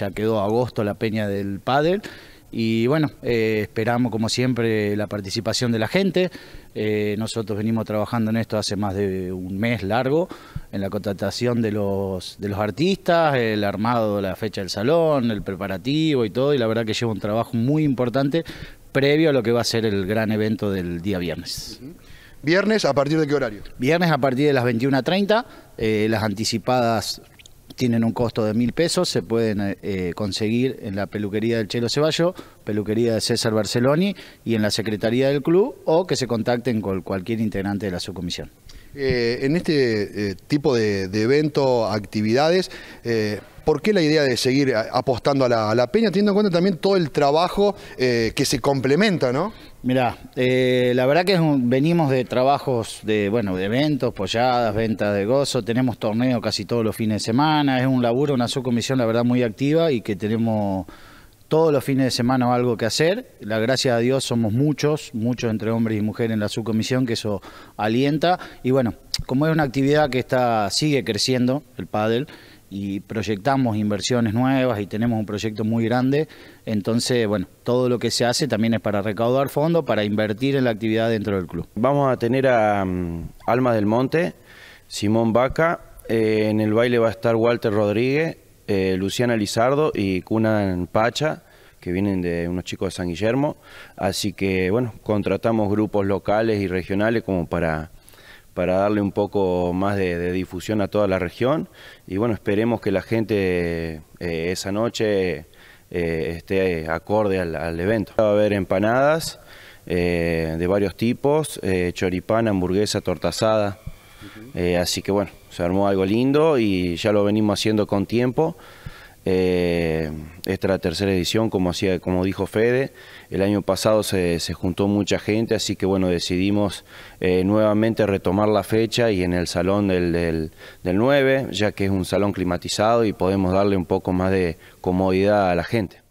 ya quedó agosto la peña del pádel y bueno, eh, esperamos como siempre la participación de la gente. Eh, nosotros venimos trabajando en esto hace más de un mes largo, en la contratación de los, de los artistas, el armado de la fecha del salón, el preparativo y todo, y la verdad que lleva un trabajo muy importante previo a lo que va a ser el gran evento del día viernes. ¿Viernes a partir de qué horario? Viernes a partir de las 21.30, eh, las anticipadas tienen un costo de mil pesos, se pueden eh, conseguir en la peluquería del Chelo Ceballo, peluquería de César Barceloni y en la secretaría del club o que se contacten con cualquier integrante de la subcomisión. Eh, en este eh, tipo de, evento, actividades, ¿por qué la idea de seguir apostando a la, peña, teniendo en cuenta también todo el trabajo que se complementa, ¿no? Mira, la verdad que venimos de trabajos de, bueno, de eventos, polladas, ventas de gozo, tenemos torneos casi todos los fines de semana, es un laburo, una subcomisión la verdad muy activa y que tenemos todos los fines de semana algo que hacer. La gracia a Dios somos muchos, muchos entre hombres y mujeres en la subcomisión, que eso alienta. Y bueno, como es una actividad que está sigue creciendo, el pádel, y proyectamos inversiones nuevas y tenemos un proyecto muy grande, entonces, bueno, todo lo que se hace también es para recaudar fondos, para invertir en la actividad dentro del club. Vamos a tener a um, Alma del Monte, Simón Vaca, eh, en el baile va a estar Walter Rodríguez, eh, Luciana Lizardo y Cuna Pacha, que vienen de unos chicos de San Guillermo. Así que, bueno, contratamos grupos locales y regionales como para, para darle un poco más de, difusión a toda la región. Y bueno, esperemos que la gente eh, esa noche eh, esté acorde al, evento. Va a haber empanadas de varios tipos, choripán, hamburguesa, torta asada. así que bueno, se armó algo lindo y ya lo venimos haciendo con tiempo. Eh, esta es la tercera edición, como, hacía, como dijo Fede. El año pasado se, juntó mucha gente, así que bueno, decidimos eh, nuevamente retomar la fecha y en el salón del, del, del 9, ya que es un salón climatizado y podemos darle un poco más de comodidad a la gente.